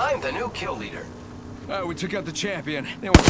I'm the new kill leader. Uh, we took out the champion. Now we're...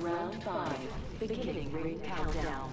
Round five, beginning ring countdown.